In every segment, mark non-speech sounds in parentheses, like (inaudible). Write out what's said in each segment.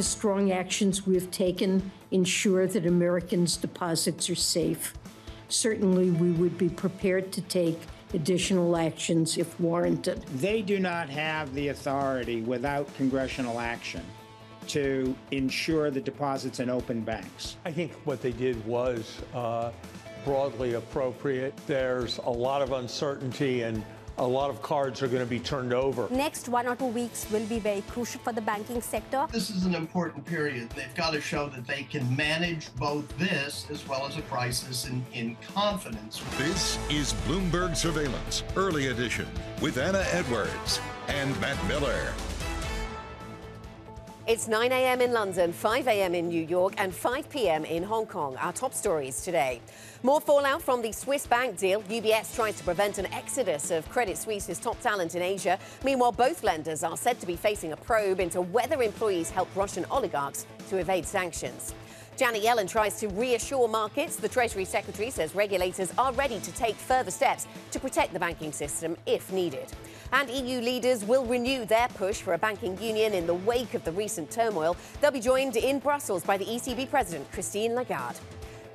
the strong actions we have taken ensure that Americans' deposits are safe. Certainly, we would be prepared to take additional actions if warranted. They do not have the authority without congressional action to ensure the deposits in open banks. I think what they did was uh, broadly appropriate. There's a lot of uncertainty and a lot of cards are going to be turned over. Next one or two weeks will be very crucial for the banking sector. This is an important period. They've got to show that they can manage both this as well as a crisis in, in confidence. This is Bloomberg Surveillance, early edition, with Anna Edwards and Matt Miller. It's 9 a.m. in London, 5 a.m. in New York, and 5 p.m. in Hong Kong. Our top stories today. More fallout from the Swiss bank deal. UBS tries to prevent an exodus of Credit Suisse's top talent in Asia. Meanwhile, both lenders are said to be facing a probe into whether employees helped Russian oligarchs to evade sanctions. Janet Yellen tries to reassure markets. The Treasury Secretary says regulators are ready to take further steps to protect the banking system if needed. And EU leaders will renew their push for a banking union in the wake of the recent turmoil. They'll be joined in Brussels by the ECB President, Christine Lagarde.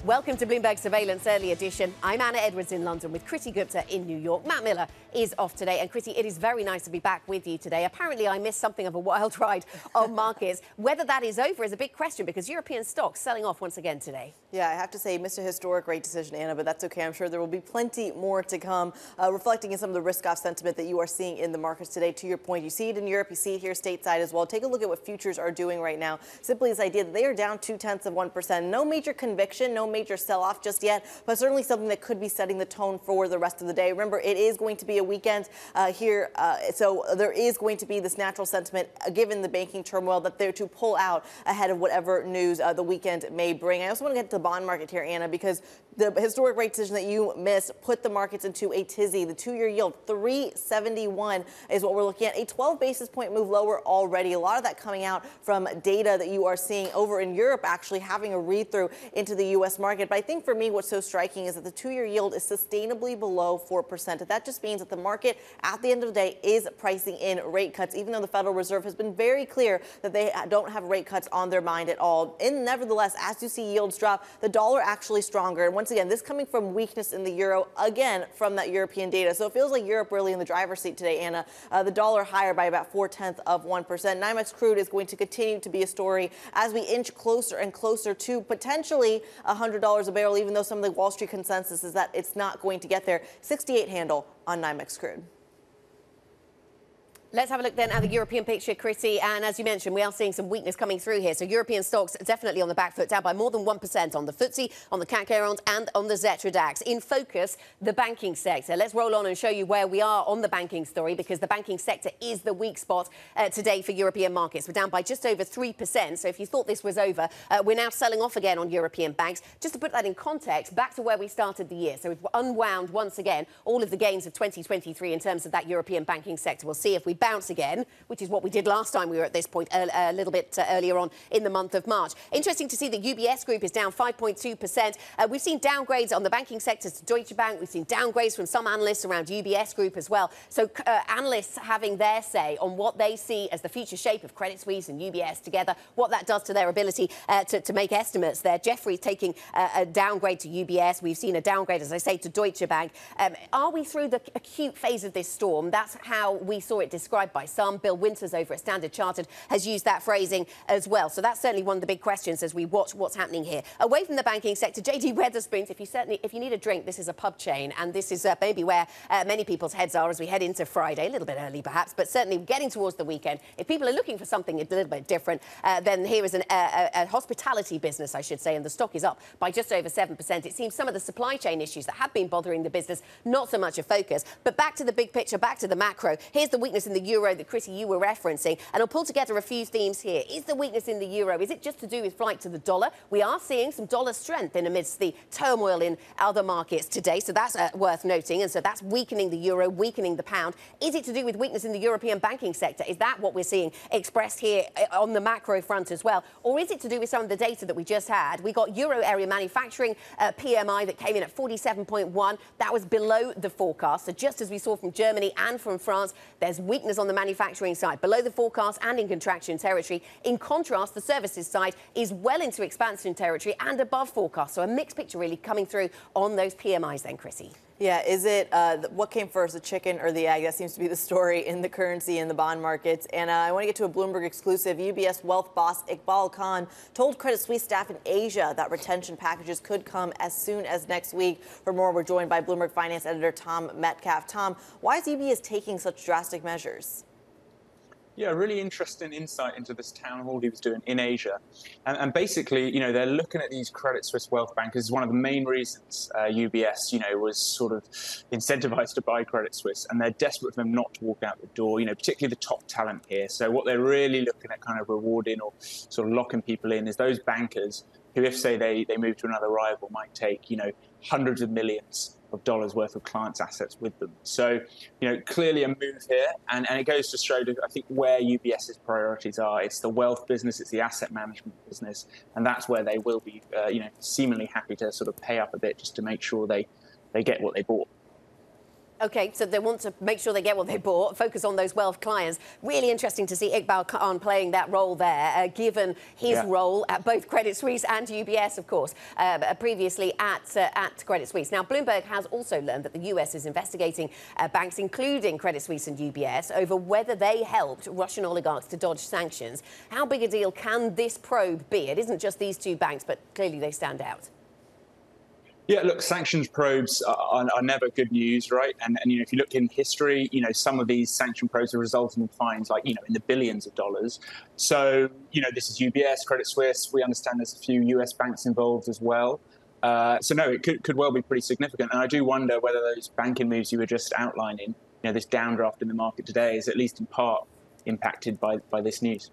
Welcome to Bloomberg Surveillance Early Edition. I'm Anna Edwards in London with Kriti Gupta in New York. Matt Miller is off today. And Kriti, it is very nice to be back with you today. Apparently, I missed something of a wild (laughs) ride on markets. Whether that is over is a big question because European stocks selling off once again today. Yeah, I have to say, Mr. Historic, great decision, Anna, but that's okay. I'm sure there will be plenty more to come, uh, reflecting in some of the risk-off sentiment that you are seeing in the markets today. To your point, you see it in Europe, you see it here stateside as well. Take a look at what futures are doing right now. Simply this idea that they are down two-tenths of 1%. No major conviction, no major sell-off just yet, but certainly something that could be setting the tone for the rest of the day. Remember, it is going to be a weekend uh, here, uh, so there is going to be this natural sentiment, uh, given the banking turmoil, that they're to pull out ahead of whatever news uh, the weekend may bring. I also want to get to the bond market here, Anna, because the historic rate decision that you missed put the markets into a tizzy. The two-year yield, 371 is what we're looking at. A 12 basis point move lower already. A lot of that coming out from data that you are seeing over in Europe, actually having a read-through into the U.S. market. But I think for me, what's so striking is that the two-year yield is sustainably below 4%. That just means that the market, at the end of the day, is pricing in rate cuts, even though the Federal Reserve has been very clear that they don't have rate cuts on their mind at all. And nevertheless, as you see yields drop, the dollar actually stronger. And once again, this coming from weakness in the euro, again, from that European data. So it feels like Europe really in the driver's seat today, Anna. Uh, the dollar higher by about four tenths of 1%. NYMEX crude is going to continue to be a story as we inch closer and closer to potentially $100 a barrel, even though some of the Wall Street consensus is that it's not going to get there. 68 handle on NYMEX crude. Let's have a look then at the European picture, Chrissy. And as you mentioned, we are seeing some weakness coming through here. So European stocks definitely on the back foot, down by more than 1% on the FTSE, on the CAC 40 and on the Xetra DAX. In focus, the banking sector. Let's roll on and show you where we are on the banking story because the banking sector is the weak spot uh, today for European markets. We're down by just over 3%. So if you thought this was over, uh, we're now selling off again on European banks. Just to put that in context, back to where we started the year. So we've unwound once again all of the gains of 2023 in terms of that European banking sector. We'll see if we bounce again, which is what we did last time we were at this point a, a little bit uh, earlier on in the month of March. Interesting to see the UBS group is down 5.2%. Uh, we've seen downgrades on the banking sector to Deutsche Bank. We've seen downgrades from some analysts around UBS group as well. So uh, analysts having their say on what they see as the future shape of Credit Suisse and UBS together, what that does to their ability uh, to, to, make estimates there. Jefferies taking uh, a downgrade to UBS. We've seen a downgrade, as I say, to Deutsche Bank. Um, are we through the acute phase of this storm? That's how we saw it described by some. Bill Winters over at Standard Chartered has used that phrasing as well. So that's certainly one of the big questions as we watch what's happening here. Away from the banking sector, JD Wetherspoons, if you certainly if you need a drink, this is a pub chain, and this is uh, maybe where uh, many people's heads are as we head into Friday, a little bit early perhaps, but certainly getting towards the weekend. If people are looking for something a little bit different, uh, then here is an, uh, a, a hospitality business, I should say, and the stock is up by just over 7%. It seems some of the supply chain issues that have been bothering the business, not so much a focus. But back to the big picture, back to the macro. Here's the weakness in the euro that Chrissy, you were referencing, and I'll pull together a few themes here. Is the weakness in the euro, is it just to do with flight to the dollar? We are seeing some dollar strength in amidst the turmoil in other markets today, so that's uh, worth noting, and so that's weakening the euro, weakening the pound. Is it to do with weakness in the European banking sector? Is that what we're seeing expressed here uh, on the macro front as well? Or is it to do with some of the data that we just had? We got euro area manufacturing uh, PMI that came in at 47.1. That was below the forecast. So just as we saw from Germany and from France, there's weakness weakness on the manufacturing side, below the forecast and in contraction territory. In contrast, the services side is well into expansion territory and above forecast. So a mixed picture really coming through on those PMIs then, Chrissy. Yeah, is it uh, what came first, the chicken or the egg? That seems to be the story in the currency and the bond markets. And uh, I want to get to a Bloomberg exclusive. UBS wealth boss Iqbal Khan told Credit Suisse staff in Asia that retention packages could come as soon as next week. For more, we're joined by Bloomberg finance editor Tom Metcalf. Tom, why is UBS taking such drastic measures? Yeah, really interesting insight into this town hall he was doing in Asia. And, and, basically, you know, they're looking at these Credit Suisse wealth bankers. Is one of the main reasons uh, UBS, you know, was sort of incentivized to buy Credit Suisse. And they're desperate for them not to walk out the door, you know, particularly the top talent here. So what they're really looking at kind of rewarding or sort of locking people in is those bankers who, if, say, they, they move to another rival, might take, you know, hundreds of millions of dollars worth of clients' assets with them. So, you know, clearly a move here, and, and it goes to show, I think, where UBS's priorities are. It's the wealth business, it's the asset management business, and that's where they will be, uh, you know, seemingly happy to sort of pay up a bit just to make sure they, they get what they bought. Okay, so they want to make sure they get what they bought, focus on those wealth clients. Really interesting to see Iqbal Khan playing that role there, uh, given his yeah. role at both Credit Suisse and UBS, of course, uh, previously at, uh, at Credit Suisse. Now, Bloomberg has also learned that the US is investigating uh, banks, including Credit Suisse and UBS, over whether they helped Russian oligarchs to dodge sanctions. How big a deal can this probe be? It isn't just these two banks, but clearly they stand out. Yeah, look, sanctions probes are, are, never good news, right? And, and you know, if you look in history, you know, some of these sanction probes have resulted in fines like you know in the billions of dollars. So you know, this is UBS, Credit Suisse. We understand there's a few U.S. banks involved as well. Uh, so no, it could, could well be pretty significant. And I do wonder whether those banking moves you were just outlining, you know, this downdraft in the market today, is at least in part impacted by by this news.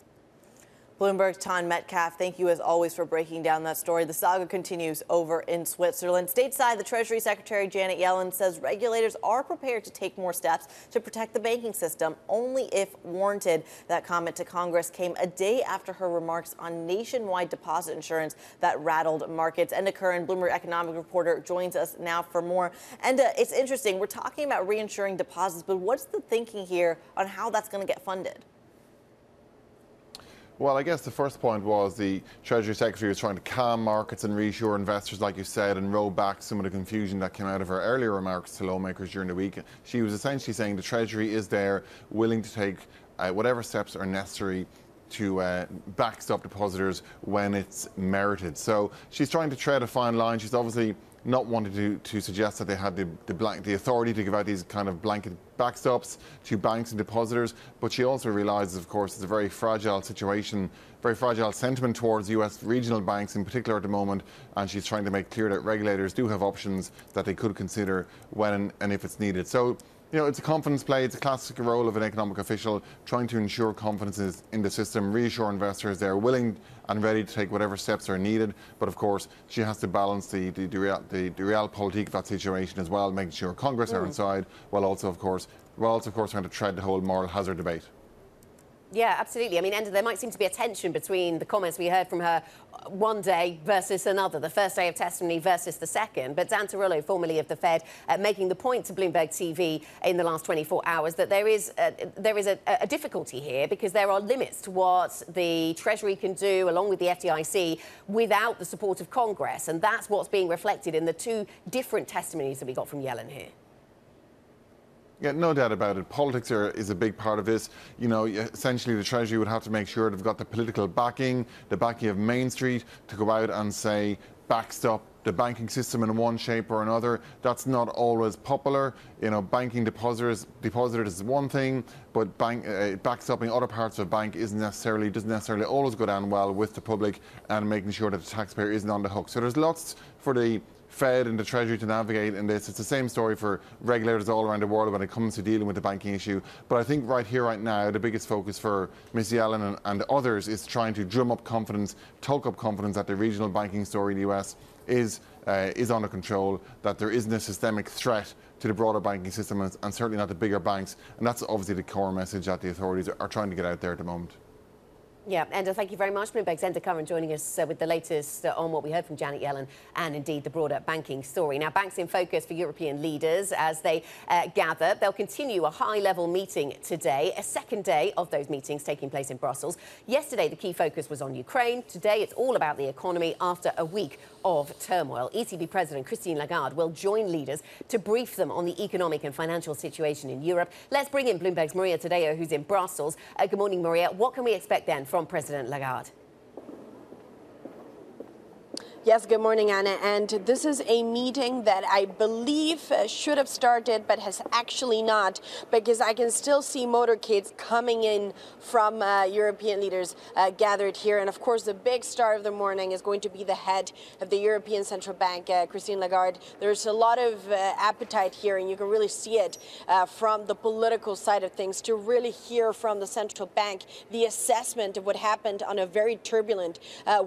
Bloomberg, Tom Metcalf, thank you as always for breaking down that story. The saga continues over in Switzerland. Stateside, the Treasury Secretary Janet Yellen says regulators are prepared to take more steps to protect the banking system only if warranted. That comment to Congress came a day after her remarks on nationwide deposit insurance that rattled markets. Enda Curran, Bloomberg economic reporter, joins us now for more. And uh, it's interesting, we're talking about reinsuring deposits, but what's the thinking here on how that's going to get funded? Well, I guess the first point was the Treasury Secretary was trying to calm markets and reassure investors, like you said, and roll back some of the confusion that came out of her earlier remarks to lawmakers during the week. She was essentially saying the Treasury is there, willing to take uh, whatever steps are necessary to uh, backstop depositors when it's merited. So she's trying to tread a fine line. She's obviously not wanting to, to suggest that they had the, the, blank, the authority to give out these kind of blanket backstops to banks and depositors, but she also realises, of course, it's a very fragile situation, very fragile sentiment towards US regional banks in particular at the moment, and she's trying to make clear that regulators do have options that they could consider when and if it's needed. So you know, it's a confidence play. It's a classic role of an economic official trying to ensure confidence in the system, reassure investors they're willing and ready to take whatever steps are needed. But of course, she has to balance the the, the, real, the, the realpolitik of that situation as well, making sure Congress mm. are inside, while also, of course, while also, of course, trying to tread the whole moral hazard debate. Yeah, absolutely. I mean, there might seem to be a tension between the comments we heard from her one day versus another, the first day of testimony versus the second. But Dan Tarullo, formerly of the Fed, uh, making the point to Bloomberg TV in the last 24 hours that there is a, there is a, a difficulty here because there are limits to what the Treasury can do, along with the FDIC, without the support of Congress. And that's what's being reflected in the two different testimonies that we got from Yellen here. Yeah, no doubt about it. Politics are, is a big part of this. You know, essentially the Treasury would have to make sure they've got the political backing, the backing of Main Street to go out and say, backstop the banking system in one shape or another. That's not always popular. You know, banking depositors depositors is one thing, but bank, uh, backstopping other parts of a bank isn't necessarily doesn't necessarily always go down well with the public and making sure that the taxpayer isn't on the hook. So there's lots for the Fed and the Treasury to navigate in this. It's the same story for regulators all around the world when it comes to dealing with the banking issue. But I think right here, right now, the biggest focus for Ms. Yellen and, and others is trying to drum up confidence, talk up confidence that the regional banking story in the US is uh, is under control, that there isn't a systemic threat to the broader banking system and, and, certainly not the bigger banks. And that's obviously the core message that the authorities are trying to get out there at the moment. Yeah, Enda, thank you very much. Bloomberg's Enda Curran joining us uh, with the latest uh, on what we heard from Janet Yellen and indeed the broader banking story. Now, banks in focus for European leaders as they uh, gather. They'll continue a high level meeting today, a second day of those meetings taking place in Brussels. Yesterday, the key focus was on Ukraine. Today, it's all about the economy after a week of turmoil. ECB President Christine Lagarde will join leaders to brief them on the economic and financial situation in Europe. Let's bring in Bloomberg's Maria Tadeo, who's in Brussels. Uh, good morning, Maria. What can we expect then from President Lagarde? Yes, good morning, Anna. And this is a meeting that I believe uh, should have started, but has actually not, because I can still see motorcades coming in from uh, European leaders uh, gathered here. And of course, the big star of the morning is going to be the head of the European Central Bank, uh, Christine Lagarde. There's a lot of uh, appetite here, and you can really see it uh, from the political side of things to really hear from the central bank the assessment of what happened on a very turbulent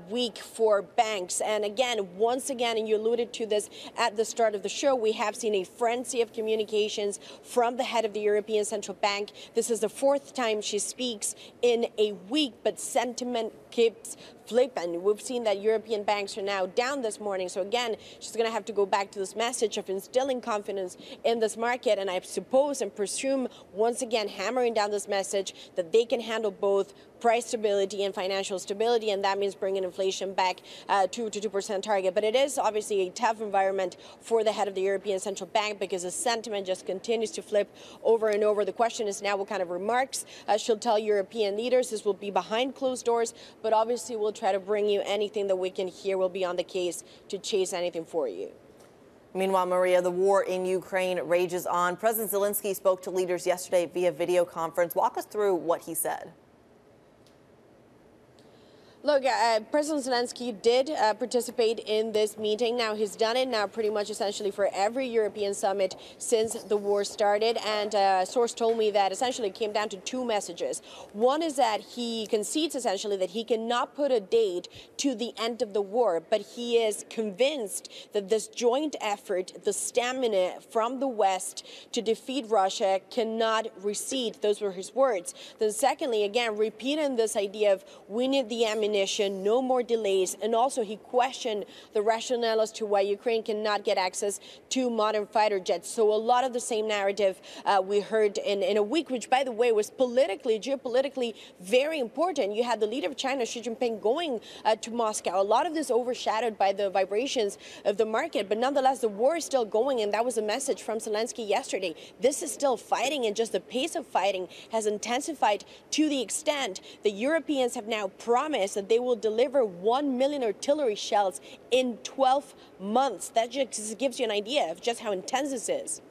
week for banks. And again, once again, and you alluded to this at the start of the show, we have seen a frenzy of communications from the head of the European Central Bank. This is the fourth time she speaks in a week, but sentiment keeps flipping. We've seen that European banks are now down this morning. So again, she's going to have to go back to this message of instilling confidence in this market. And I suppose and presume once again hammering down this message that they can handle both price stability and financial stability, and that means bringing inflation back uh, to to two percent target. But it is obviously a tough environment for the head of the European Central Bank because the sentiment just continues to flip over and over. The question is now what kind of remarks uh, she'll tell European leaders. This will be behind closed doors, but obviously we'll try to bring you anything that we can hear. We'll be on the case to chase anything for you. Meanwhile, Maria, the war in Ukraine rages on. President Zelensky spoke to leaders yesterday via video conference. Walk us through what he said. Look, uh, President Zelensky did uh, participate in this meeting. Now, he's done it now pretty much essentially for every European summit since the war started. And uh, a source told me that essentially it came down to two messages. One is that he concedes essentially that he cannot put a date to the end of the war, but he is convinced that this joint effort, the stamina from the West to defeat Russia, cannot recede. Those were his words. Then, secondly, again, repeating this idea of we need the ammunition ammunition, no more delays. And also, he questioned the rationale as to why Ukraine cannot get access to modern fighter jets. So, a lot of the same narrative uh, we heard in, in a week, which, by the way, was politically, geopolitically very important. You had the leader of China, Xi Jinping, going uh, to Moscow. A lot of this overshadowed by the vibrations of the market. But nonetheless, the war is still going. And that was a message from Zelensky yesterday. This is still fighting, and just the pace of fighting has intensified to the extent that Europeans have now promised that that they will deliver 1 million artillery shells in 12 months. That just gives you an idea of just how intense this is.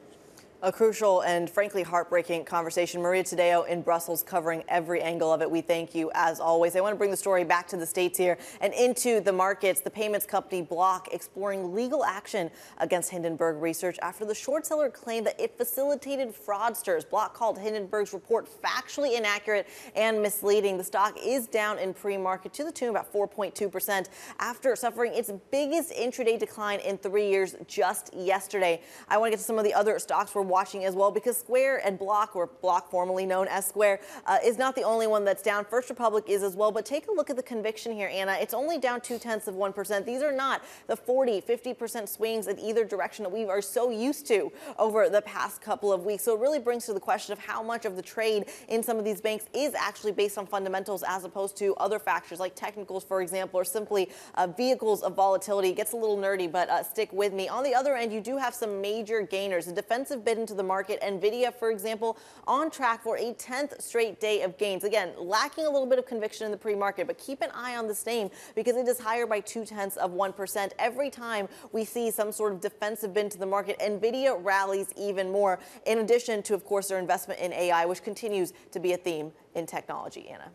A crucial and frankly heartbreaking conversation. Maria Tadeo in Brussels covering every angle of it. We thank you as always. I want to bring the story back to the States here and into the markets. The payments company Block exploring legal action against Hindenburg Research after the short seller claimed that it facilitated fraudsters. Block called Hindenburg's report factually inaccurate and misleading. The stock is down in pre-market to the tune of about 4.2% after suffering its biggest intraday decline in three years just yesterday. I want to get to some of the other stocks watching as well because Square and Block, or Block formerly known as Square, uh, is not the only one that's down. First Republic is as well. But take a look at the conviction here, Anna. It's only down two tenths of 1%. These are not the 40, 50% swings in either direction that we are so used to over the past couple of weeks. So it really brings to the question of how much of the trade in some of these banks is actually based on fundamentals as opposed to other factors like technicals, for example, or simply uh, vehicles of volatility. It gets a little nerdy, but uh, stick with me. On the other end, you do have some major gainers. A defensive bid into the market. Nvidia, for example, on track for a 10th straight day of gains. Again, lacking a little bit of conviction in the pre-market, but keep an eye on this name because it is higher by two tenths of 1%. Every time we see some sort of defensive bid to the market, Nvidia rallies even more, in addition to, of course, their investment in AI, which continues to be a theme in technology, Anna.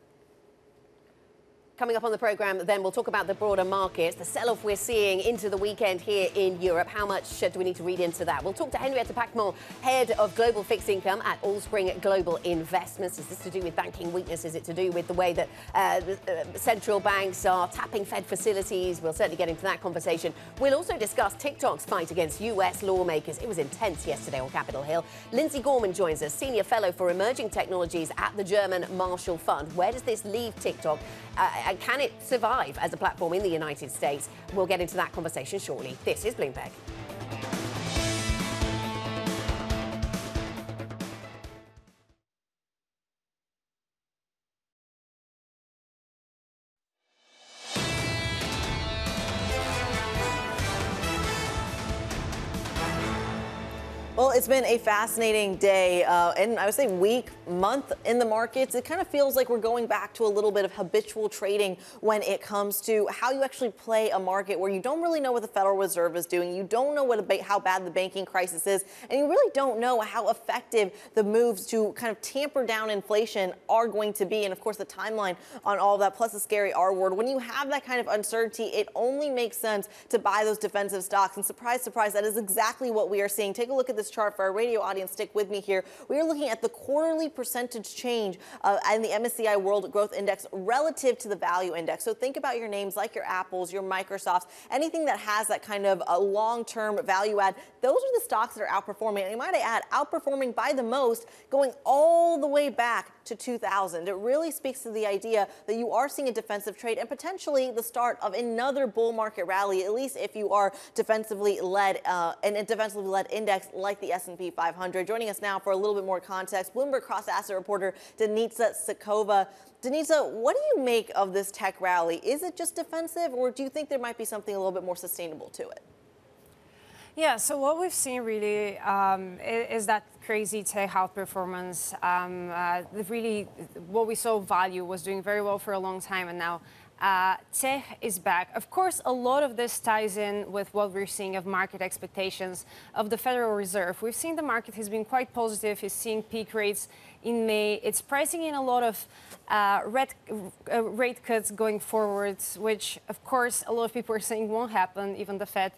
Coming up on the programme, then we'll talk about the broader markets, the sell off we're seeing into the weekend here in Europe. How much do we need to read into that? We'll talk to Henrietta Pacquement, head of global fixed income at Allspring Global Investments. Is this to do with banking weakness? Is it to do with the way that uh, uh, central banks are tapping Fed facilities? We'll certainly get into that conversation. We'll also discuss TikTok's fight against US lawmakers. It was intense yesterday on Capitol Hill. Lindsay Gorman joins us, Senior Fellow for Emerging Technologies at the German Marshall Fund. Where does this leave TikTok? Uh, and can it survive as a platform in the United States? We'll get into that conversation shortly. This is Bloomberg. Been a fascinating day, uh, and I would say week, month in the markets. It kind of feels like we're going back to a little bit of habitual trading when it comes to how you actually play a market where you don't really know what the Federal Reserve is doing, you don't know what how bad the banking crisis is, and you really don't know how effective the moves to kind of tamper down inflation are going to be. And of course, the timeline on all of that, plus the scary R word. When you have that kind of uncertainty, it only makes sense to buy those defensive stocks. And surprise, surprise, that is exactly what we are seeing. Take a look at this chart for our radio audience. Stick with me here. We are looking at the quarterly percentage change uh, in the MSCI World Growth Index relative to the value index. So think about your names like your Apples, your Microsofts, anything that has that kind of a long-term value add. Those are the stocks that are outperforming. And might I add, outperforming by the most, going all the way back to 2000. It really speaks to the idea that you are seeing a defensive trade and potentially the start of another bull market rally, at least if you are defensively led uh, and a defensively led index like the S&P 500. Joining us now for a little bit more context, Bloomberg cross asset reporter Denitsa Tsekova. Denitsa, what do you make of this tech rally? Is it just defensive, or do you think there might be something a little bit more sustainable to it? Yeah, so what we've seen really um, is, that crazy tech outperformance. Um, uh, really, what we saw value was doing very well for a long time, and now uh, tech is back. Of course, a lot of this ties in with what we're seeing of market expectations of the Federal Reserve. We've seen the market has been quite positive. It's seeing peak rates in May. It's pricing in a lot of uh, rate, uh, rate cuts going forwards, which, of course, a lot of people are saying won't happen. Even the Fed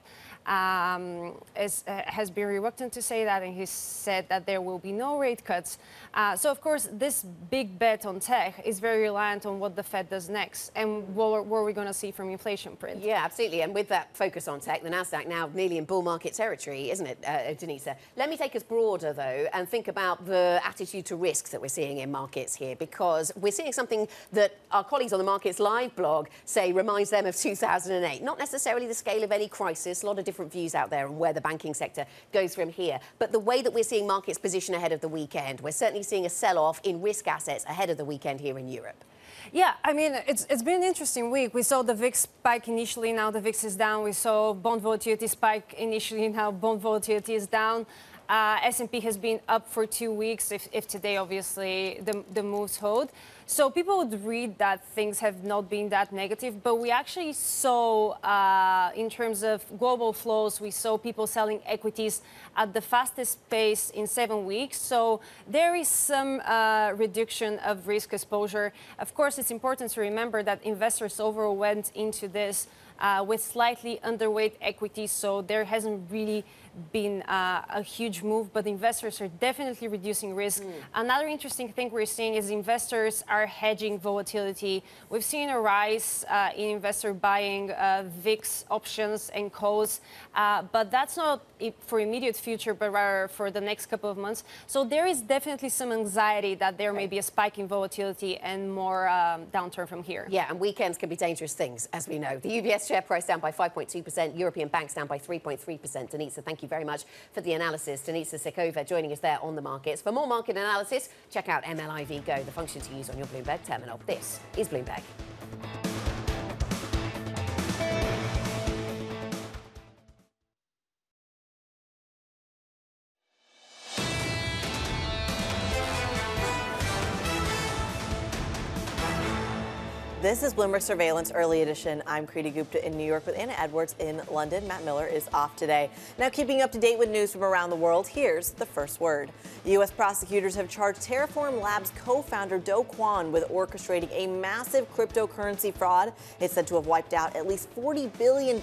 um, is, uh, has been reluctant to say that, and he said that there will be no rate cuts. Uh, so, of course, this big bet on tech is very reliant on what the Fed does next and what, what are we going to see from inflation print. Yeah, absolutely. And with that focus on tech, the Nasdaq now nearly in bull market territory, isn't it, uh, Denitsa? Let me take us broader though and think about the attitude to risk that we're seeing in markets here, because we're seeing something that our colleagues on the Markets Live blog say reminds them of 2008. Not necessarily the scale of any crisis, a lot of different views out there on where the banking sector goes from here. But the way that we're seeing markets position ahead of the weekend, we're certainly seeing a sell-off in risk assets ahead of the weekend here in Europe. Yeah, I mean, it's, it's been an interesting week. We saw the VIX spike initially, now the VIX is down. We saw bond volatility spike initially, now bond volatility is down. Uh, S&P has been up for two weeks, if, if today, obviously, the, the moves hold. So people would read that things have not been that negative, but we actually saw, uh, in terms of global flows, we saw people selling equities at the fastest pace in seven weeks. So there is some uh, reduction of risk exposure. Of course, it's important to remember that investors overall went into this uh, with slightly underweight equities, so there hasn't really been uh, a huge move, but investors are definitely reducing risk. Mm. Another interesting thing we're seeing is investors are hedging volatility. We've seen a rise uh, in investor buying uh, VIX options and calls, uh, but that's not for immediate future, but rather for the next couple of months. So there is definitely some anxiety that there may be a spike in volatility and more um, downturn from here. Yeah, and weekends can be dangerous things, as we know. The UBS share price down by 5.2%, European banks down by 3.3%. Denise, thank you very much for the analysis. Denitsa Tsekova joining us there on the markets. For more market analysis, check out MLIV Go, the function to use on your Bloomberg terminal. This is Bloomberg. This is Bloomberg Surveillance Early Edition. I'm Kriti Gupta in New York with Anna Edwards in London. Matt Miller is off today. Now, keeping up to date with news from around the world, here's the first word. U.S. prosecutors have charged Terraform Labs co founder Do Kwon with orchestrating a massive cryptocurrency fraud. It's said to have wiped out at least $40 billion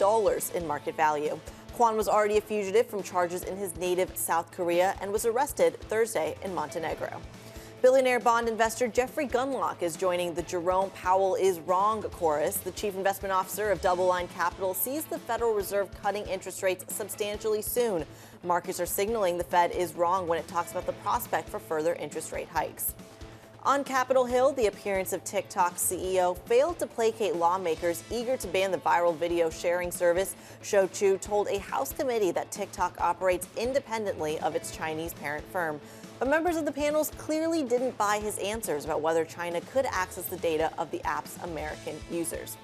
in market value. Kwon was already a fugitive from charges in his native South Korea and was arrested Thursday in Montenegro. Billionaire bond investor Jeffrey Gundlach is joining the Jerome Powell is wrong chorus. The chief investment officer of DoubleLine Capital sees the Federal Reserve cutting interest rates substantially soon. Markets are signaling the Fed is wrong when it talks about the prospect for further interest rate hikes. On Capitol Hill, the appearance of TikTok CEO failed to placate lawmakers eager to ban the viral video sharing service. Shou Chew told a House committee that TikTok operates independently of its Chinese parent firm. But members of the panels clearly didn't buy his answers about whether China could access the data of the app's American users.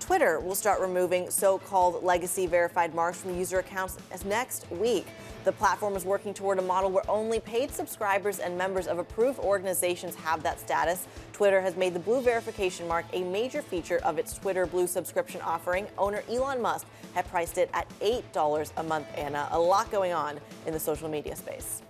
Twitter will start removing so called legacy verified marks from user accounts as next week. The platform is working toward a model where only paid subscribers and members of approved organizations have that status. Twitter has made the blue verification mark a major feature of its Twitter Blue subscription offering. Owner Elon Musk had priced it at $8 a month, Anna. A lot going on in the social media space.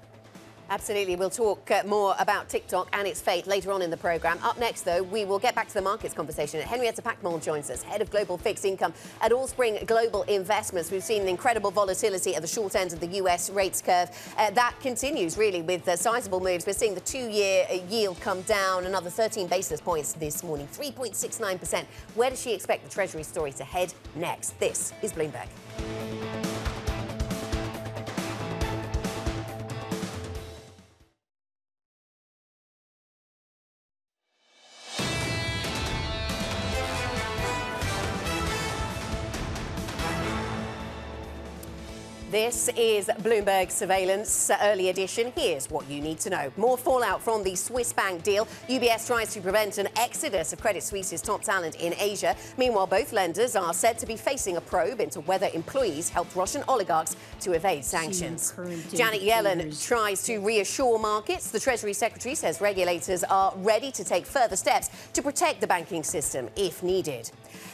Absolutely. We'll talk uh, more about TikTok and its fate later on in the programme. Up next, though, we will get back to the markets conversation. Henrietta Pacquement joins us, head of global fixed income at Allspring Global Investments. We've seen incredible volatility at the short end of the US rates curve. Uh, that continues, really, with uh, sizable moves. We're seeing the two year uh, yield come down another 13 basis points this morning, 3.69%. Where does she expect the Treasury story to head next? This is Bloomberg. This is Bloomberg Surveillance Early Edition. Here's what you need to know. More fallout from the Swiss bank deal. UBS tries to prevent an exodus of Credit Suisse's top talent in Asia. Meanwhile, both lenders are said to be facing a probe into whether employees helped Russian oligarchs to evade sanctions. Janet Yellen tries to reassure markets. The Treasury Secretary says regulators are ready to take further steps to protect the banking system if needed.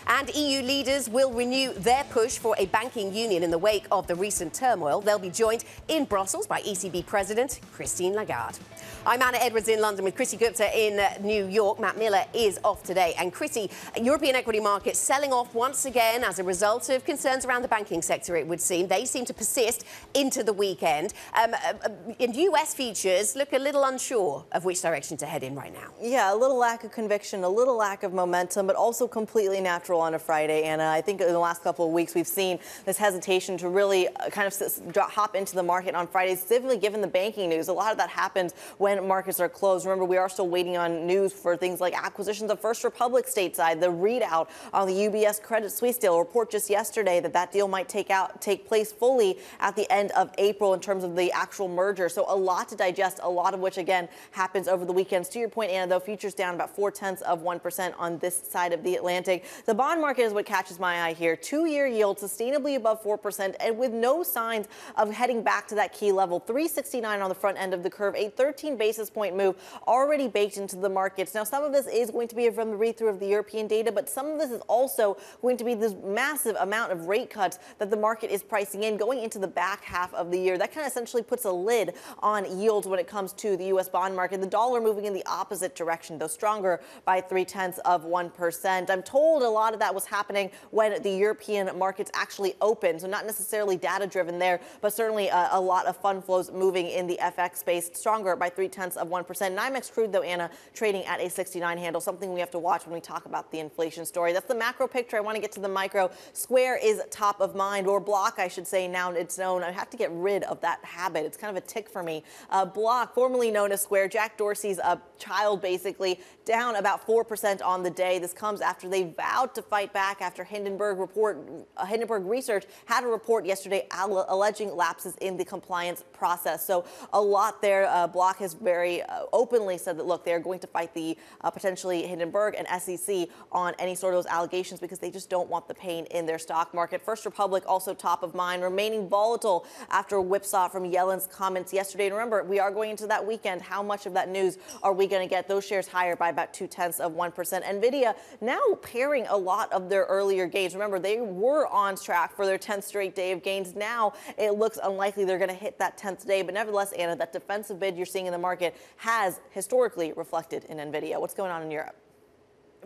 And EU leaders will renew their push for a banking union in the wake of the recent turmoil. They'll be joined in Brussels by ECB President Christine Lagarde. I'm Anna Edwards in London with Kriti Gupta in New York. Matt Miller is off today. And Kriti, European equity markets selling off once again as a result of concerns around the banking sector, it would seem. They seem to persist into the weekend. Um, uh, and US futures look a little unsure of which direction to head in right now. Yeah, a little lack of conviction, a little lack of momentum, but also completely natural on a Friday. And I think in the last couple of weeks, we've seen this hesitation to really uh, kind of hop into the market on Fridays, specifically given the banking news. A lot of that happens when when markets are closed. Remember, we are still waiting on news for things like acquisitions of First Republic stateside, the readout on the UBS Credit Suisse deal. A report just yesterday that that deal might take out take place fully at the end of April in terms of the actual merger. So a lot to digest, a lot of which again happens over the weekends. To your point, Anna, though, futures down about four tenths of one percent on this side of the Atlantic. The bond market is what catches my eye here. Two-year yield sustainably above four percent, and with no signs of heading back to that key level. 369 on the front end of the curve, a 13 basis point move already baked into the markets. Now, some of this is going to be from the read through of the European data, but some of this is also going to be this massive amount of rate cuts that the market is pricing in going into the back half of the year. That kind of essentially puts a lid on yields when it comes to the U.S. bond market. The dollar moving in the opposite direction, though stronger by three tenths of 1%. I'm told a lot of that was happening when the European markets actually opened. So, not necessarily data driven there, but certainly a, a lot of fund flows moving in the FX space, stronger by three tenths of 1%. NYMEX crude, though, Anna, trading at a 69 handle, something we have to watch when we talk about the inflation story. That's the macro picture. I want to get to the micro. Square is top of mind, or block, I should say, now it's known. I have to get rid of that habit. It's kind of a tic for me. Uh, block, formerly known as Square, Jack Dorsey's a uh, child, basically, down about 4% on the day. This comes after they vowed to fight back after Hindenburg report, uh, Hindenburg Research had a report yesterday alleging lapses in the compliance process. So a lot there. Uh, block has very uh, openly said that, look, they're going to fight the uh, potentially Hindenburg and SEC on any sort of those allegations because they just don't want the pain in their stock market. First Republic also top of mind, remaining volatile after whipsaw from Yellen's comments yesterday. And remember, we are going into that weekend. How much of that news are we going to get? Those shares higher by about two tenths of 1%. NVIDIA now paring a lot of their earlier gains. Remember, they were on track for their 10th straight day of gains. Now it looks unlikely they're going to hit that 10th day. But nevertheless, Anna, that defensive bid you're seeing in the market has historically reflected in NVIDIA. What's going on in Europe?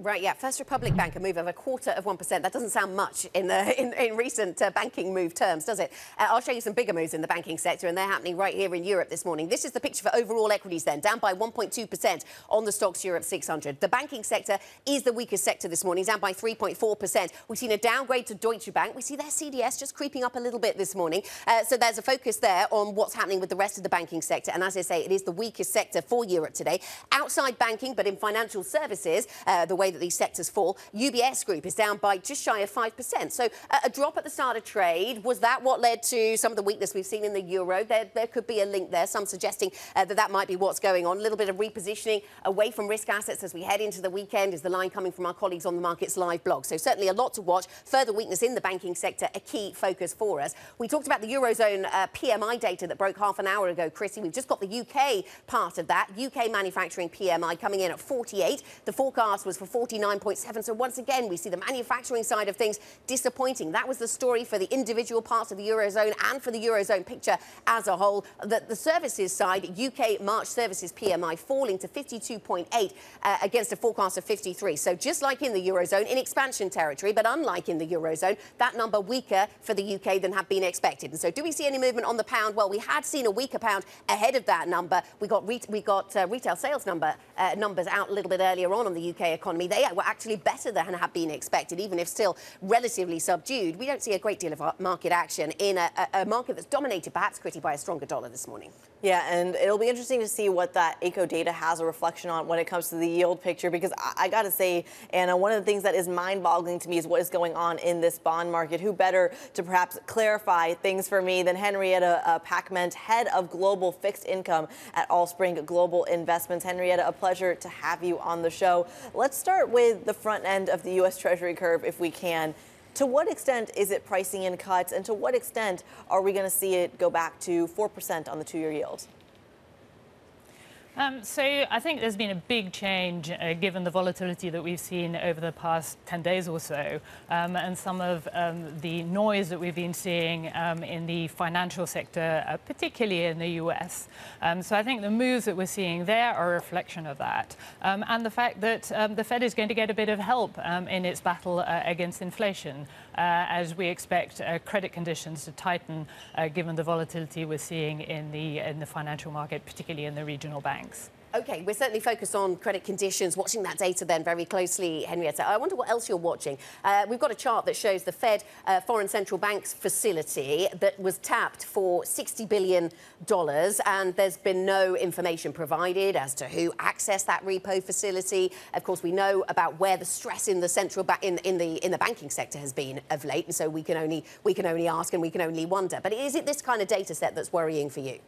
Right, yeah. First Republic Bank, a move of a quarter of 1%. That doesn't sound much in, the, in, in recent uh, banking move terms, does it? Uh, I'll show you some bigger moves in the banking sector, and they're happening right here in Europe this morning. This is the picture for overall equities then, down by 1.2% on the Stoxx Europe 600. The banking sector is the weakest sector this morning, down by 3.4%. We've seen a downgrade to Deutsche Bank. We see their CDS just creeping up a little bit this morning. Uh, so there's a focus there on what's happening with the rest of the banking sector. And as I say, it is the weakest sector for Europe today. Outside banking, but in financial services, uh, the way that these sectors fall. UBS Group is down by just shy of 5%. So a drop at the start of trade. Was that what led to some of the weakness we've seen in the euro? There, there could be a link there, some suggesting uh, that that might be what's going on. A little bit of repositioning away from risk assets as we head into the weekend is the line coming from our colleagues on the Markets Live blog. So certainly a lot to watch. Further weakness in the banking sector, a key focus for us. We talked about the Eurozone uh, PMI data that broke half an hour ago, Chrissy. We've just got the UK part of that. UK manufacturing PMI coming in at 48. The forecast was for 49. 9.7. So once again, we see the manufacturing side of things disappointing. That was the story for the individual parts of the Eurozone and for the Eurozone picture as a whole. The, the services side, UK March services PMI falling to 52.8 uh, against a forecast of 53. So just like in the Eurozone, in expansion territory, but unlike in the Eurozone, that number weaker for the UK than had been expected. And so do we see any movement on the pound? Well, we had seen a weaker pound ahead of that number. We got, we got uh, retail sales number uh, numbers out a little bit earlier on on the UK economy. They were actually better than had been expected, even if still relatively subdued. We don't see a great deal of uh, market action in a, a market that's dominated perhaps, Kriti, by a stronger dollar this morning. Yeah, and it'll be interesting to see what that ACO data has a reflection on when it comes to the yield picture, because I, I got to say, Anna, one of the things that is mind-boggling to me is what is going on in this bond market. Who better to perhaps clarify things for me than Henrietta uh, head of global fixed income at Allspring Global Investments. Henrietta, a pleasure to have you on the show. Let's start with the front end of the U.S. Treasury curve, if we can. To what extent is it pricing in cuts, and to what extent are we going to see it go back to 4% on the two year yield? Um, so I think there's been a big change uh, given the volatility that we've seen over the past 10 days or so um, and some of um, the noise that we've been seeing um, in the financial sector, uh, particularly in the US. Um, so I think the moves that we're seeing there are a reflection of that. Um, and the fact that the Fed is going to get a bit of help in its battle uh, against inflation as we expect uh, credit conditions to tighten uh, given the volatility we're seeing in the, in the financial market, particularly in the regional banks. Okay, we're certainly focused on credit conditions, watching that data then very closely, Henrietta. I wonder what else you're watching. Uh, we've got a chart that shows the Fed uh, Foreign Central Bank's facility that was tapped for $60 billion, and there's been no information provided as to who accessed that repo facility. Of course, we know about where the stress in the central ba- in, in the in the banking sector has been of late, and so we can only we can only ask and we can only wonder. But is it this kind of data set that's worrying for you?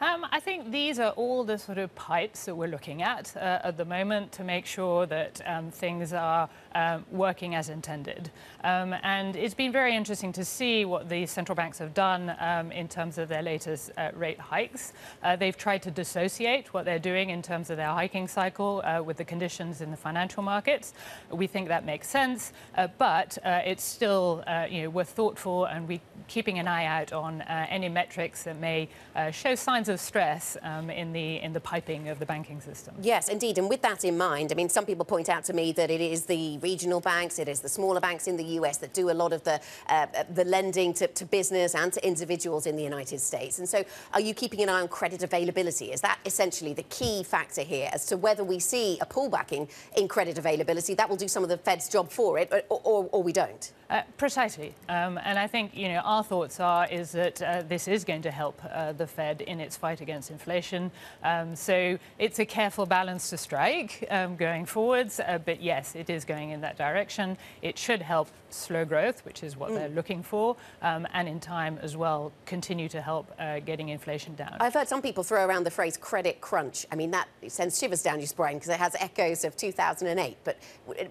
Um, I think these are all the sort of pipes that we're looking at uh, at the moment to make sure that um, things are um, working as intended. Um, and it's been very interesting to see what the central banks have done um, in terms of their latest uh, rate hikes. Uh, they've tried to dissociate what they're doing in terms of their hiking cycle uh, with the conditions in the financial markets. We think that makes sense, uh, but uh, it's still, you know, we're thoughtful and we're keeping an eye out on any metrics that may show signs of stress um, in the in the piping of the banking system. Yes, indeed. And with that in mind, I mean, some people point out to me that it is the regional banks, it is the smaller banks in the US that do a lot of the uh, the lending to, to business and to individuals in the United States. And so, are you keeping an eye on credit availability? Is that essentially the key factor here as to whether we see a pullback in, in credit availability? That will do some of the Fed's job for it, or, or, or we don't. Uh, precisely, um, and I think you know our thoughts are is that uh, this is going to help uh, the Fed in its fight against inflation. Um, so it's a careful balance to strike um, going forwards. Uh, but yes, it is going in that direction. It should help slow growth, which is what mm. they're looking for, um, and in time as well continue to help uh, getting inflation down. I've heard some people throw around the phrase credit crunch. I mean, that sends shivers down your spine because it has echoes of 2008. But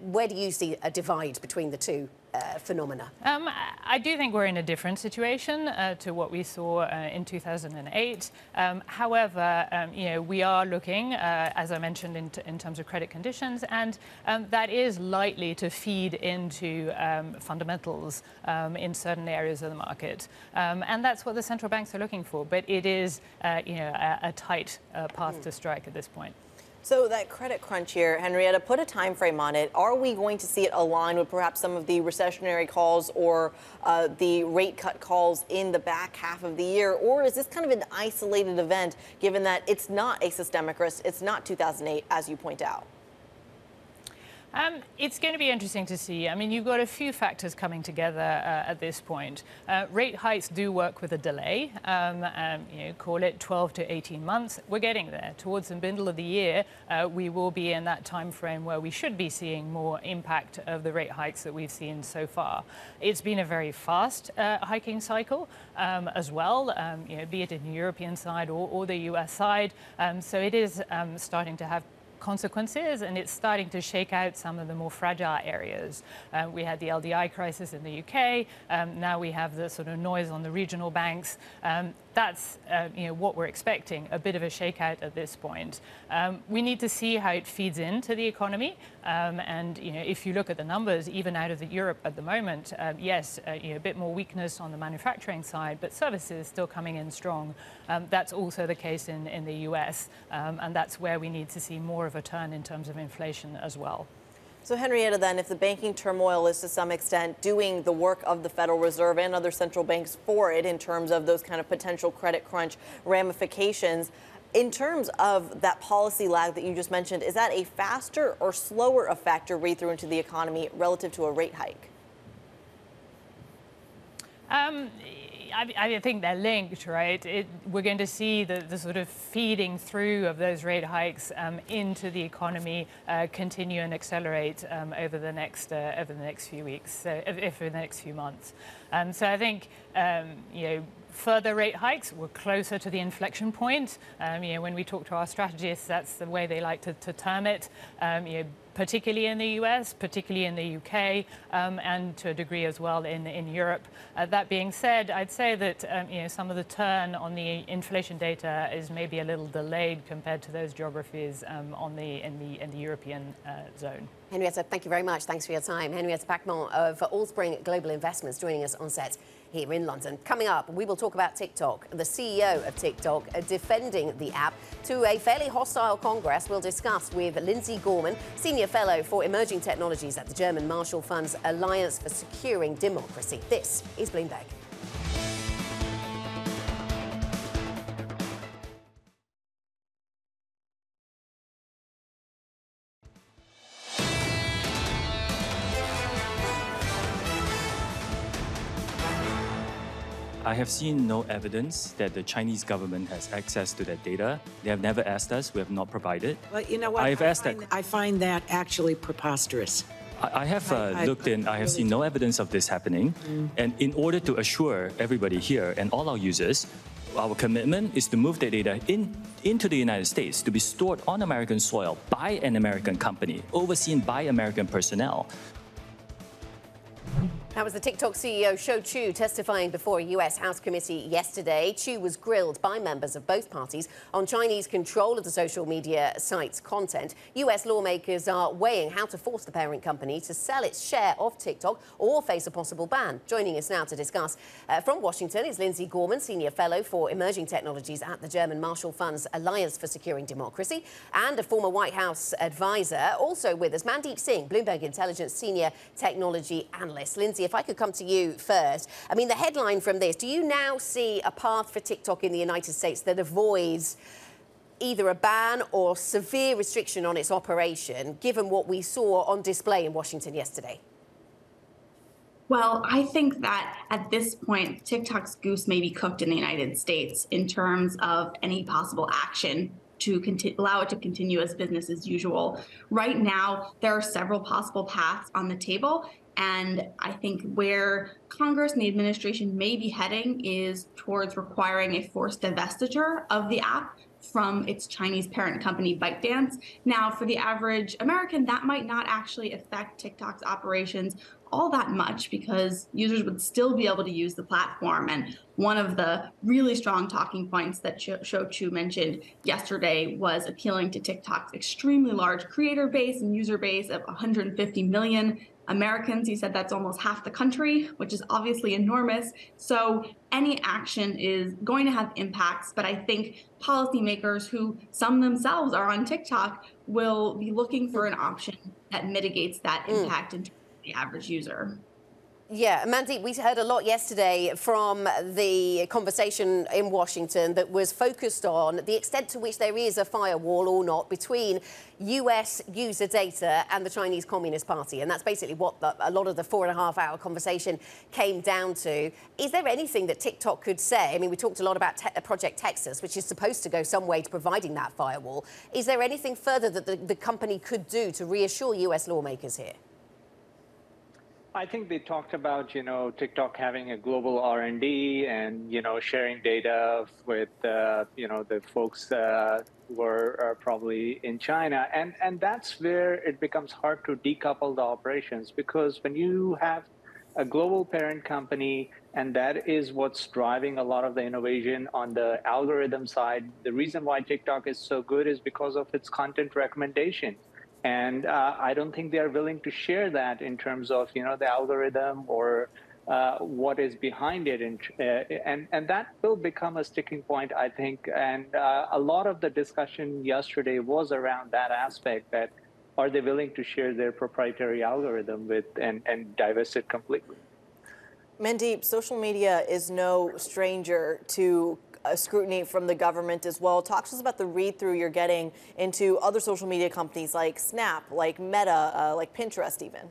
where do you see a divide between the two? Uh, phenomena? Um, I do think we're in a different situation uh, to what we saw uh, in 2008. Um, however, um, you know, we are looking, uh, as I mentioned, in, in, terms of credit conditions, and um, that is likely to feed into um, fundamentals um, in certain areas of the market. and that's what the central banks are looking for. But it is, uh, you know, a, a tight uh, path mm. to strike at this point. So that credit crunch here, Henrietta, put a time frame on it. Are we going to see it align with perhaps some of the recessionary calls or uh, the rate cut calls in the back half of the year? Or is this kind of an isolated event given that it's not a systemic risk, it's not 2008, as you point out? Um, it's going to be interesting to see. I mean, you've got a few factors coming together uh, at this point. Uh, rate hikes do work with a delay. Um, um, you know, call it 12 to 18 months. We're getting there. Towards the middle of the year, uh, we will be in that time frame where we should be seeing more impact of the rate hikes that we've seen so far. It's been a very fast uh, hiking cycle um, as well, um, you know, be it in the European side or, or the US side. Um, so it is starting to have consequences, and it's starting to shake out some of the more fragile areas. Uh, we had the LDI crisis in the UK. Um, now we have the sort of noise on the regional banks. Um, that's uh, you know what we're expecting a bit of a shakeout at this point. Um, we need to see how it feeds into the economy, um, and you know if you look at the numbers, even out of the Europe at the moment, uh, yes, uh, you know a bit more weakness on the manufacturing side, but services still coming in strong. Um, that's also the case in in the U.S., um, and that's where we need to see more of a turn in terms of inflation as well. So, Henrietta, then, if the banking turmoil is to some extent doing the work of the Federal Reserve and other central banks for it in terms of those kind of potential credit crunch ramifications, in terms of that policy lag that you just mentioned, is that a faster or slower effect to read through into the economy relative to a rate hike? Um, I, I, think they're linked, right? It, we're going to see the, the, sort of feeding through of those rate hikes um, into the economy uh, continue and accelerate um, over the next uh, over the next few weeks, so if, the next few months. Um, so I think um, you know further rate hikes, we're closer to the inflection point. Um, you know, when we talk to our strategists, that's the way they like to, to term it. Um, you know, particularly in the US, particularly in the UK, um, and to a degree as well in, in Europe. Uh, that being said, I'd say that um, you know, some of the turn on the inflation data is maybe a little delayed compared to those geographies um, on the, in, the, in the European uh, zone. Henrietta, thank you very much. Thanks for your time. Henrietta Pacquement of Allspring Global Investments joining us on set here in London. Coming up, we will talk about TikTok. The CEO of TikTok uh, defending the app to a fairly hostile Congress. We'll discuss with Lindsay Gorman, Senior Fellow for Emerging Technologies at the German Marshall Fund's Alliance for Securing Democracy. This is Bloomberg. Have seen no evidence that the Chinese government has access to that data. They have never asked us. We have not provided. Well, you know what? I've I asked find, that. I find that actually preposterous. I, have uh, I, looked I, in, I have seen no evidence of this happening. Mm. And in order to assure everybody here and all our users, our commitment is to move the data in, into the United States to be stored on American soil by an American company, overseen by American personnel. That was the TikTok CEO Shou Chew testifying before a US House committee yesterday. Chew was grilled by members of both parties on Chinese control of the social media site's content. US lawmakers are weighing how to force the parent company to sell its share of TikTok or face a possible ban. Joining us now to discuss uh, from Washington is Lindsay Gorman, Senior Fellow for Emerging Technologies at the German Marshall Fund's Alliance for Securing Democracy and a former White House advisor. Also with us, Mandeep Singh, Bloomberg Intelligence Senior Technology Analyst. Lindsay, if I could come to you first. I mean, the headline from this, do you now see a path for TikTok in the United States that avoids either a ban or severe restriction on its operation, given what we saw on display in Washington yesterday? Well, I think that at this point, TikTok's goose may be cooked in the United States in terms of any possible action to allow it to continue as business as usual. Right now, there are several possible paths on the table. And I think where Congress and the administration may be heading is towards requiring a forced divestiture of the app from its Chinese parent company, ByteDance. Now, for the average American, that might not actually affect TikTok's operations all that much because users would still be able to use the platform. And one of the really strong talking points that Shou Chew mentioned yesterday was appealing to TikTok's extremely large creator base and user base of 150 million Americans. He said that's almost half the country, which is obviously enormous. So any action is going to have impacts, but I think policymakers who some themselves are on TikTok will be looking for an option that mitigates that mm. impact in the average user. Yeah, Mandeep, we heard a lot yesterday from the conversation in Washington that was focused on the extent to which there is a firewall or not between US user data and the Chinese Communist Party. And that's basically what the, a lot of the four and a half hour conversation came down to. Is there anything that TikTok could say? I mean, we talked a lot about te Project Texas, which is supposed to go some way to providing that firewall. Is there anything further that the, the company could do to reassure US lawmakers here? I think they talked about you know TikTok having a global R and D and you know sharing data with uh, you know the folks uh, who are probably in China, and and that's where it becomes hard to decouple the operations because when you have a global parent company and that is what's driving a lot of the innovation on the algorithm side. The reason why TikTok is so good is because of its content recommendation and uh, I don't think they are willing to share that in terms of you know the algorithm or uh, what is behind it, and, uh, and and that will become a sticking point, I think. And uh, a lot of the discussion yesterday was around that aspect that are they willing to share their proprietary algorithm with and and divest it completely. Mandeep, social media is no stranger to scrutiny from the government as well. Talk to us about the read through you're getting into other social media companies like Snap, like Meta, uh, like Pinterest, even.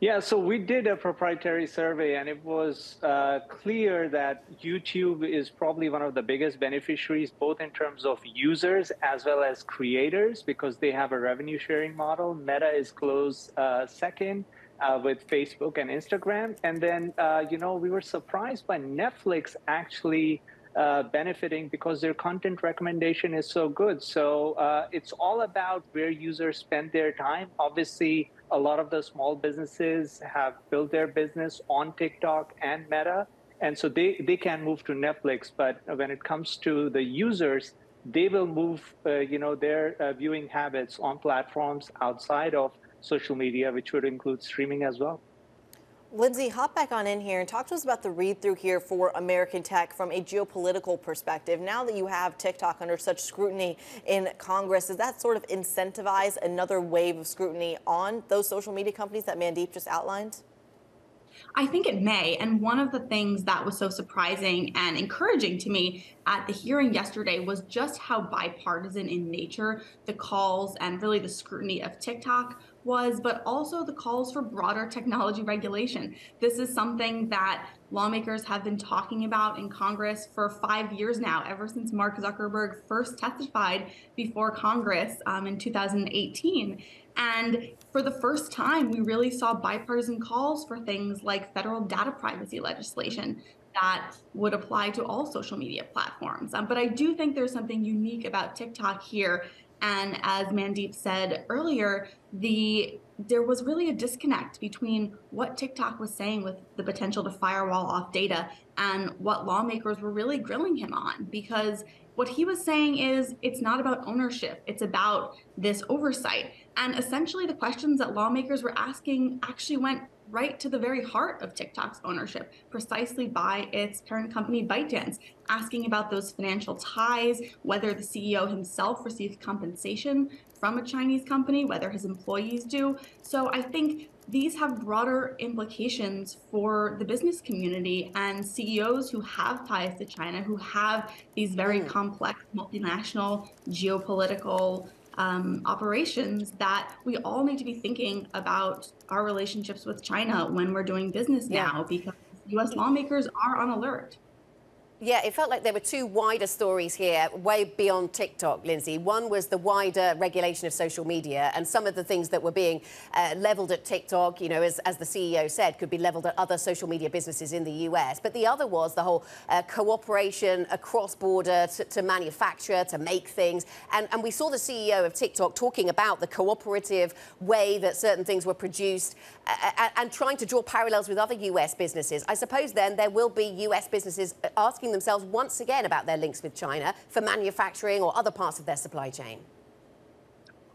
Yeah, so we did a proprietary survey, and it was uh, clear that YouTube is probably one of the biggest beneficiaries, both in terms of users as well as creators, because they have a revenue sharing model. Meta is close uh, second. Uh, with Facebook and Instagram. And then, uh, you know, we were surprised by Netflix actually uh, benefiting because their content recommendation is so good. So uh, it's all about where users spend their time. Obviously, a lot of the small businesses have built their business on TikTok and Meta. And so they, they can move to Netflix. But when it comes to the users, they will move, uh, you know, their uh, viewing habits on platforms outside of social media, which would include streaming as well. Lindsay, hop back on in here and talk to us about the read through here for American tech from a geopolitical perspective. Now that you have TikTok under such scrutiny in Congress, does that sort of incentivize another wave of scrutiny on those social media companies that Mandeep just outlined? I think it may. And one of the things that was so surprising and encouraging to me at the hearing yesterday was just how bipartisan in nature the calls and really the scrutiny of TikTok was, but also the calls for broader technology regulation. This is something that lawmakers have been talking about in Congress for five years now, ever since Mark Zuckerberg first testified before Congress um, in 2018. And for the first time, we really saw bipartisan calls for things like federal data privacy legislation that would apply to all social media platforms. Um, but I do think there's something unique about TikTok here and as Mandeep said earlier, the there was really a disconnect between what TikTok was saying with the potential to firewall off data and what lawmakers were really grilling him on because what he was saying is it's not about ownership, it's about this oversight. And essentially, the questions that lawmakers were asking actually went right to the very heart of TikTok's ownership, precisely by its parent company, ByteDance, asking about those financial ties, whether the CEO himself receives compensation from a Chinese company, whether his employees do. So I think these have broader implications for the business community and CEOs who have ties to China, who have these very mm. complex multinational geopolitical um, operations that we all need to be thinking about our relationships with China when we're doing business Yeah. now because US lawmakers are on alert. Yeah, it felt like there were two wider stories here, way beyond TikTok, Lindsay. One was the wider regulation of social media and some of the things that were being uh, leveled at TikTok, you know, as, as the CEO said, could be leveled at other social media businesses in the US. But the other was the whole uh, cooperation across border to, to manufacture, to make things. And, and we saw the CEO of TikTok talking about the cooperative way that certain things were produced uh, and trying to draw parallels with other US businesses. I suppose then there will be US businesses asking themselves once again about their links with China for manufacturing or other parts of their supply chain.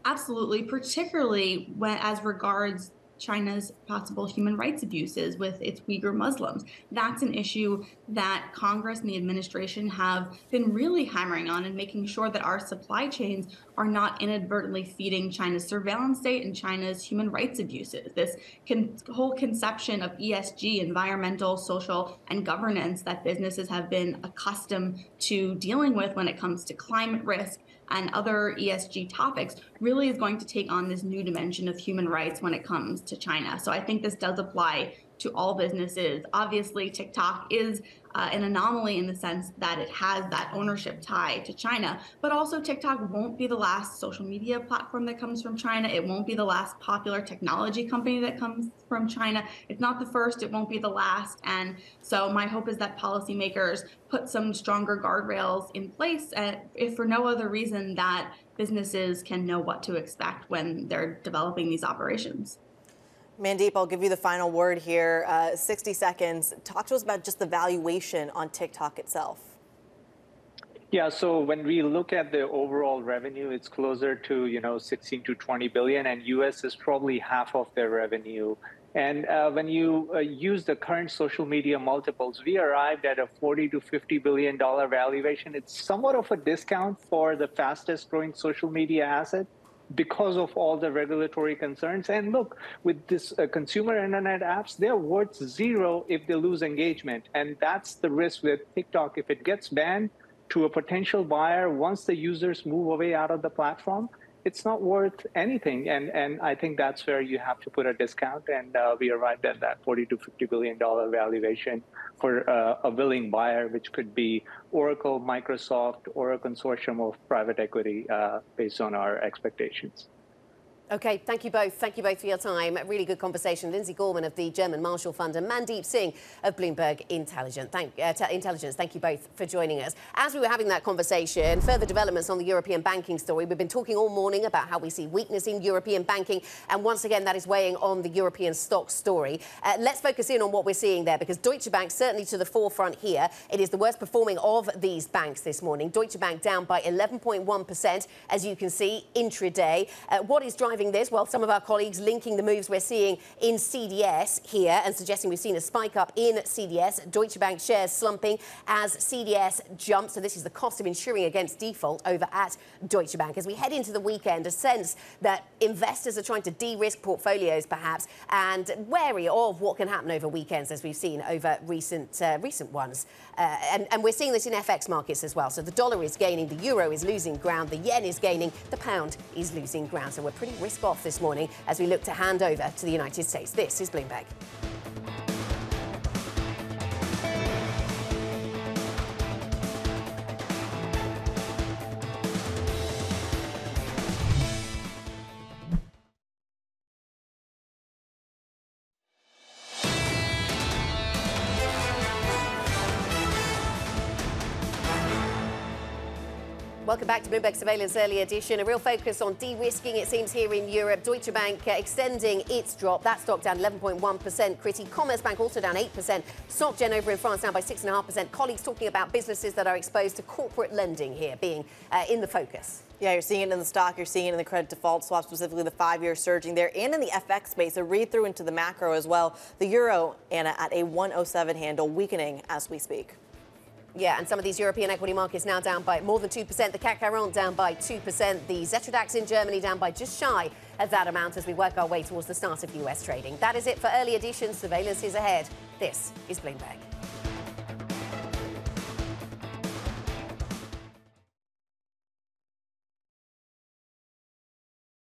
Absolutely, particularly when, as regards China's possible human rights abuses with its Uyghur Muslims. That's an issue that Congress and the administration have been really hammering on and making sure that our supply chains are not inadvertently feeding China's surveillance state and China's human rights abuses. This con- whole conception of ESG, environmental, social, and governance that businesses have been accustomed to dealing with when it comes to climate risk and other ESG topics really is going to take on this new dimension of human rights when it comes to China. So I think this does apply to all businesses. Obviously, TikTok is uh, an anomaly in the sense that it has that ownership tie to China, but also TikTok won't be the last social media platform that comes from China. It won't be the last popular technology company that comes from China. It's not the first, it won't be the last. And so my hope is that policymakers put some stronger guardrails in place, uh, if for no other reason that businesses can know what to expect when they're developing these operations. Mandeep, I'll give you the final word here. Uh, 60 seconds. Talk to us about just the valuation on TikTok itself. Yeah, so when we look at the overall revenue, it's closer to you know 16 to 20 billion, and US is probably half of their revenue. And uh, when you uh, use the current social media multiples, we arrived at a 40 to 50 billion dollar valuation. It's somewhat of a discount for the fastest growing social media asset because of all the regulatory concerns. And look, with this uh, consumer internet apps, they're worth zero if they lose engagement. And that's the risk with TikTok. If it gets banned to a potential buyer, once the users move away out of the platform, it's not worth anything. And, and I think that's where you have to put a discount. And uh, we arrived at that 40 to 50 billion dollar valuation for uh, a willing buyer, which could be Oracle, Microsoft, or a consortium of private equity uh, based on our expectations. Okay, thank you both. Thank you both for your time. Really good conversation. Lindsay Gorman of the German Marshall Fund and Mandeep Singh of Bloomberg Intelligence. Thank, uh, Intelligence. Thank you both for joining us. As we were having that conversation, further developments on the European banking story. We've been talking all morning about how we see weakness in European banking, and once again, that is weighing on the European stock story. Uh, let's focus in on what we're seeing there because Deutsche Bank certainly to the forefront here. It is the worst performing of these banks this morning. Deutsche Bank down by 11.1%, as you can see, intraday. Uh, what is driving this? Well, some of our colleagues linking the moves we're seeing in CDS here and suggesting we've seen a spike up in CDS. Deutsche Bank shares slumping as CDS jumps. So this is the cost of insuring against default over at Deutsche Bank. As we head into the weekend, a sense that investors are trying to de-risk portfolios perhaps and wary of what can happen over weekends as we've seen over recent uh, recent ones. Uh, and, and we're seeing this in FX markets as well. So the dollar is gaining, the euro is losing ground, the yen is gaining, the pound is losing ground. So we're pretty risk off this morning as we look to hand over to the United States. This is Bloomberg. Welcome back to Bloomberg Surveillance Early Edition. A real focus on de-risking, it seems, here in Europe. Deutsche Bank uh, extending its drop. That stock down 11.1%. Kriti Commerzbank also down 8%. SocGen over in France down by 6.5%. Colleagues talking about businesses that are exposed to corporate lending here being uh, in the focus. Yeah, you're seeing it in the stock, you're seeing it in the credit default swap, specifically the five year surging there, and in the FX space, a read through into the macro as well. The euro, Anna, at a 107 handle, weakening as we speak. Yeah, and some of these European equity markets now down by more than 2%. The CAC 40 down by 2%. The Xetra DAX in Germany down by just shy of that amount as we work our way towards the start of US trading. That is it for early edition. Surveillance is ahead. This is Bloomberg.